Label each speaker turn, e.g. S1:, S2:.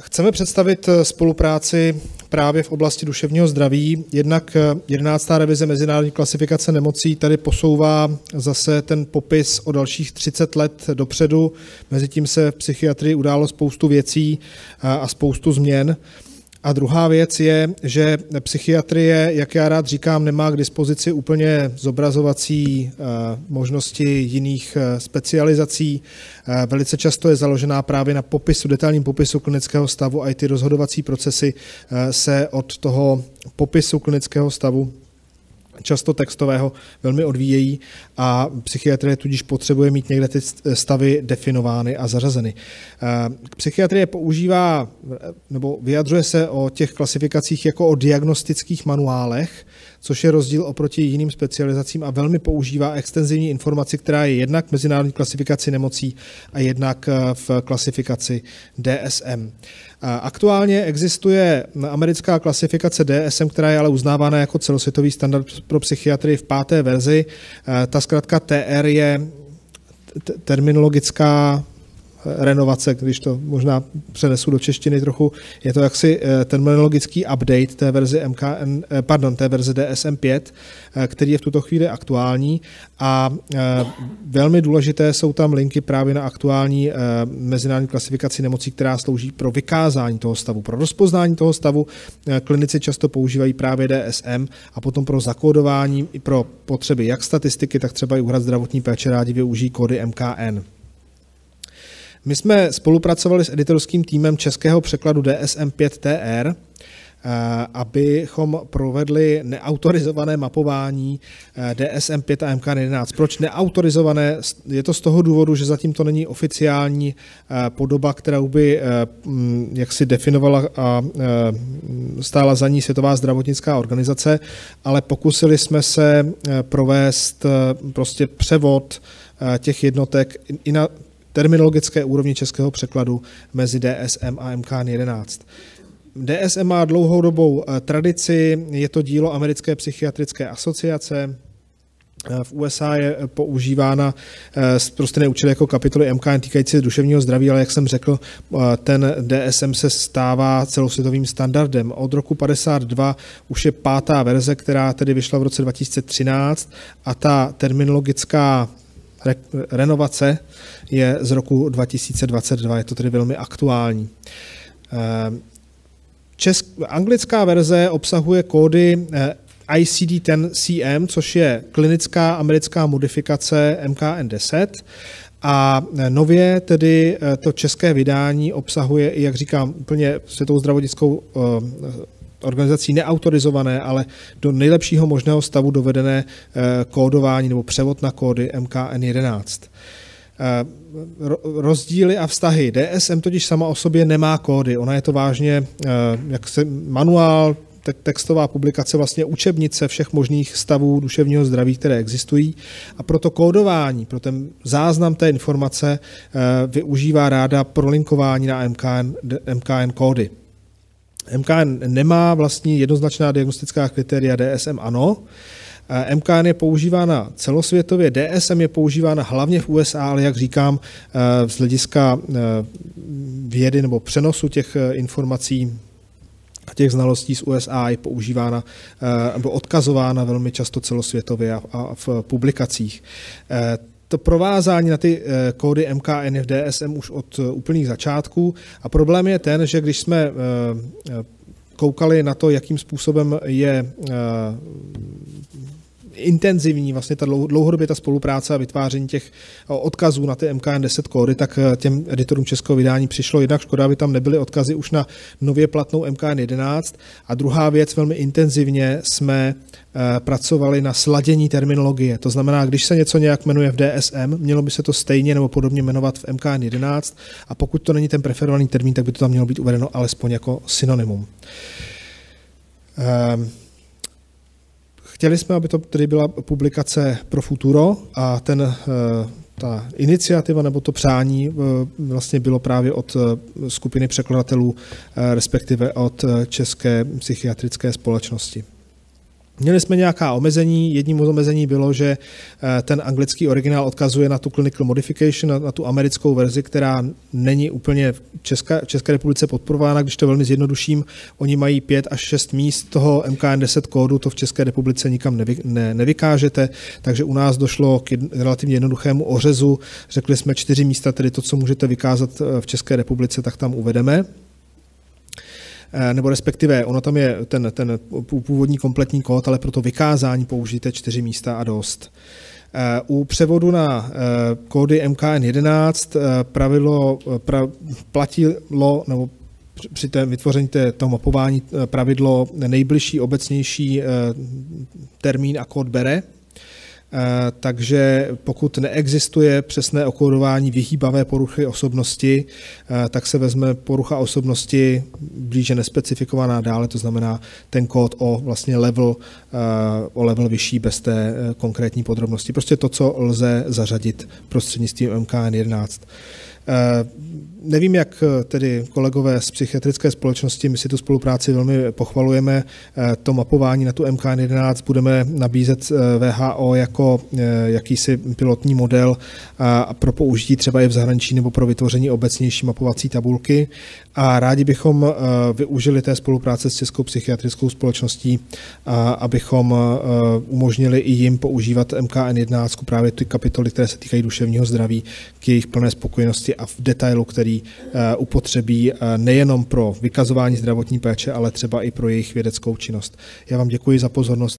S1: Chceme představit eh, spolupráci právě v oblasti duševního zdraví. Jednak 11. revize mezinárodní klasifikace nemocí tady posouvá zase ten popis o dalších 30 let dopředu. Mezitím se v psychiatrii událo spoustu věcí a spoustu změn. A druhá věc je, že psychiatrie, jak já rád říkám, nemá k dispozici úplně zobrazovací eh, možnosti jiných eh, specializací. Eh, velice často je založená právě na popisu, detailním popisu klinického stavu a i ty rozhodovací procesy se od toho popisu klinického stavu často textového velmi odvíjejí a psychiatrie tudíž potřebuje mít někde ty stavy definovány a zařazeny. Eh, psychiatrie používá nebo vyjadřuje se o těch klasifikacích jako o diagnostických manuálech, což je rozdíl oproti jiným specializacím a velmi používá extenzivní informaci, která je jednak v mezinárodní klasifikaci nemocí a jednak eh, v klasifikaci DSM. Aktuálně existuje americká klasifikace DSM, která je ale uznávána jako celosvětový standard pro psychiatrii v páté verzi. Ta zkrátka TR je terminologická renovace, když to možná přenesu do češtiny trochu, je to jaksi eh, terminologický update té verze MKN, eh, pardon, té verze DSM 5, eh, který je v tuto chvíli aktuální a velmi důležité jsou tam linky právě na aktuální mezinárodní klasifikaci nemocí, která slouží pro vykázání toho stavu, pro rozpoznání toho stavu. Klinici často používají právě DSM a potom pro zakódování i pro potřeby jak statistiky, tak třeba i úhrad zdravotní péče rádi využijí kódy MKN. My jsme spolupracovali s editorským týmem českého překladu DSM 5TR, eh, abychom provedli neautorizované mapování eh, DSM 5 a MK11. Proč neautorizované? Je to z toho důvodu, že zatím to není oficiální eh, podoba, kterou by mm, jak si definovala a stála za ní Světová zdravotnická organizace, ale pokusili jsme se provést prostě převod těch jednotek i na terminologické úrovni českého překladu mezi DSM a MK11. DSM má dlouhodobou eh, tradici, je to dílo Americké psychiatrické asociace, eh, v USA je používána pro stejné účely jako kapitoly MKN týkající se duševního zdraví, ale jak jsem řekl, eh, ten DSM se stává celosvětovým standardem. Od roku 52 už je pátá verze, která tedy vyšla v roce 2013 a ta terminologická renovace je z roku 2022, je to tedy velmi aktuální. Eh, česk, anglická verze obsahuje kódy eh, ICD-10-CM, což je klinická americká modifikace MKN10 a eh, nově tedy to české vydání obsahuje, jak říkám, úplně světovou zdravotnickou organizací neautorizované, ale do nejlepšího možného stavu dovedené eh, kódování nebo převod na kódy MKN11. Eh, rozdíly a vztahy. DSM totiž sama o sobě nemá kódy. Ona je to vážně eh, jak se, manuál, textová publikace, vlastně učebnice všech možných stavů duševního zdraví, které existují. A proto kódování, pro ten záznam té informace využívá ráda prolinkování na MKN, MKN kódy. MKN nemá vlastní jednoznačná diagnostická kritéria, DSM ano. MKN je používána celosvětově, DSM je používána hlavně v USA, ale jak říkám, eh, z hlediska eh, vědy nebo přenosu těch eh, informací a těch znalostí z USA je používána nebo odkazována velmi často celosvětově a v publikacích to provázání na ty eh, kódy MKN v DSM už od eh, úplných začátků. A problém je ten, že když jsme eh, koukali na to, jakým způsobem je intenzivní vlastně ta dlouhodobě ta spolupráce a vytváření těch odkazů na ty MKN10 kódy, tak těm editorům českého vydání přišlo jednak škoda, aby tam nebyly odkazy už na nově platnou MKN11 a druhá věc, velmi intenzivně jsme Eh, pracovali na sladění terminologie. To znamená, když se něco nějak jmenuje v DSM, mělo by se to stejně nebo podobně jmenovat v MKN 11 a pokud to není ten preferovaný termín, tak by to tam mělo být uvedeno alespoň jako synonymum. Ehm, chtěli jsme, aby to tedy byla publikace pro Futuro a ten, eh, ta iniciativa nebo to přání eh, vlastně bylo právě od skupiny překladatelů, respektive od České psychiatrické společnosti. Měli jsme nějaká omezení. Jedním z omezení bylo, že eh, ten anglický originál odkazuje na tu clinical modification, na, tu americkou verzi, která není úplně v České, České republice podporována, když to velmi zjednoduším. Oni mají pět až šest míst toho MKN10 kódu, to v České republice nikam nevy, ne, nevykážete, takže u nás došlo k relativně jednoduchému ořezu. Řekli jsme čtyři místa, tedy to, co můžete vykázat eh, v České republice, tak tam uvedeme. Eh, nebo respektive ono tam je ten, ten původní kompletní kód, ale pro to vykázání použijte čtyři místa a dost. Eh, u převodu na eh, kódy MKN11 pravidlo pra, platilo, nebo při té vytvoření té, toho mapování pravidlo nejbližší obecnější termín a kód bere, takže pokud neexistuje přesné okódování vyhýbavé poruchy osobnosti, eh, tak se vezme porucha osobnosti blíže nespecifikovaná dále, to znamená ten kód o vlastně level, eh, o level vyšší bez té konkrétní podrobnosti. Prostě to, co lze zařadit prostřednictvím MKN11. Nevím, jak eh, tedy kolegové z psychiatrické společnosti, my si tu spolupráci velmi pochvalujeme. Eh, to mapování na tu MK11 budeme nabízet eh, VHO jako jakýsi pilotní model pro použití třeba i v zahraničí nebo pro vytvoření obecnější mapovací tabulky. A rádi bychom využili té spolupráce s Českou psychiatrickou společností, abychom umožnili i jim používat MKN11, právě ty kapitoly, které se týkají duševního zdraví, k jejich plné spokojenosti a v detailu, který eh, upotřebí eh, nejenom pro vykazování zdravotní péče, ale třeba i pro jejich vědeckou činnost. Já vám děkuji za pozornost.